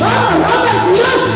老板老板结账